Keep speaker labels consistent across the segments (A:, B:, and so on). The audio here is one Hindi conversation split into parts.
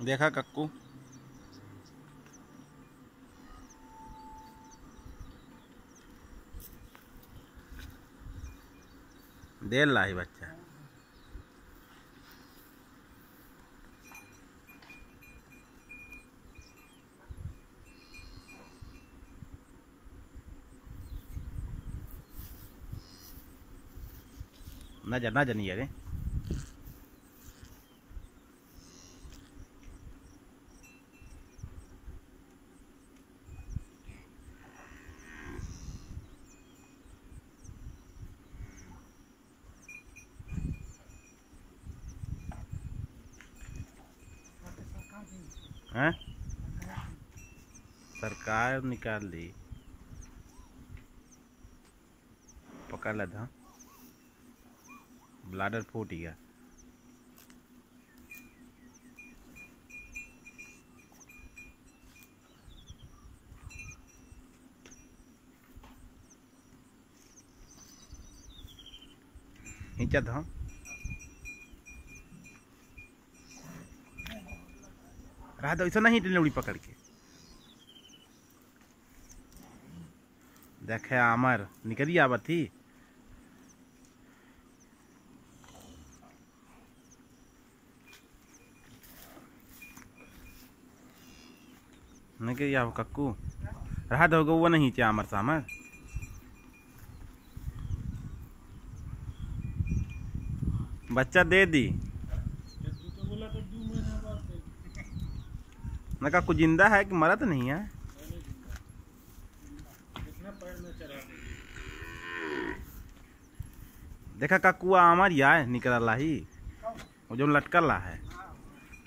A: देखा कक्कू। देर लाई बच्चा। नज़र नज़र नहीं है हैं? सरकार निकाल दी। पकड़ ला था ब्लाडर फूट गया। नीचा था रहा तो ऐसा नहीं टेलौड़ी पकड़ के। देखे आमर, निकली आवत थी। निकली आओ कक्कू। रहा दो वो नहीं चे आमर सामर। बच्चा दे दी। ना काकू ज़िंदा है कि मरा तो नहीं है? देखा काकू आमर या है निकल ला ही वो जो लटकल ला है।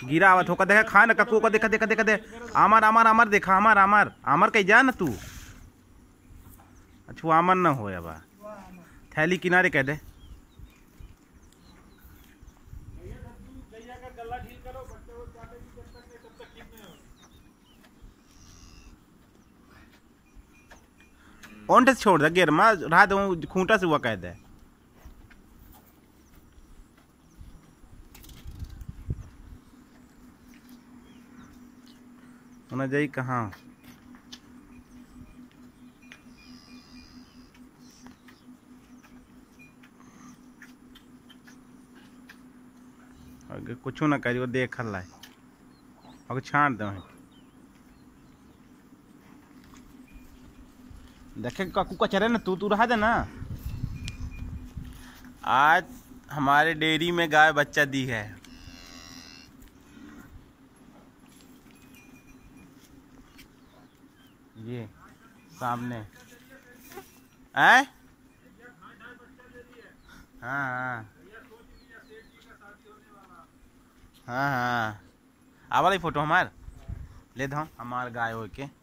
A: गिरा आवत होकर देखा, खा ना काकू को देखा देखा देखा, दे। आमर आमर आमर देखा, आमर आमर। आमर कहीं जा ना तू? अच्छा आमर ना हो बा। थैली किनारे कह दे। ओंट से छोड़ दे, गिर मा रहा दो खूंटा से हुआ कह दे उन्हें जाई कहाँ? कुछ ना करियो देख लाए। अगर छाट दो देखे, काकू का चरे ना तू तू रहा दे ना आज हमारे डेयरी में गाय बच्चा दी है। ये, सामने। है? हाँ हाँ। हाँ हाँ। आवाली फ़ोटो हमार। ले दो, हमार गाय हो के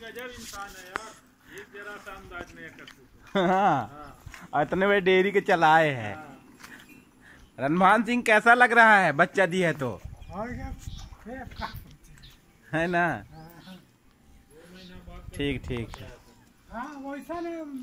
B: गजब इंसान है यार। एक जरा सा अंदाज नहीं है। कद्दू
A: हाँ इतने बड़े डेयरी के चलाए हैं। रनमान सिंह कैसा लग रहा है? बच्चा दी है तो। है ना? ठीक ठीक।
C: हाँ वैसा नहीं।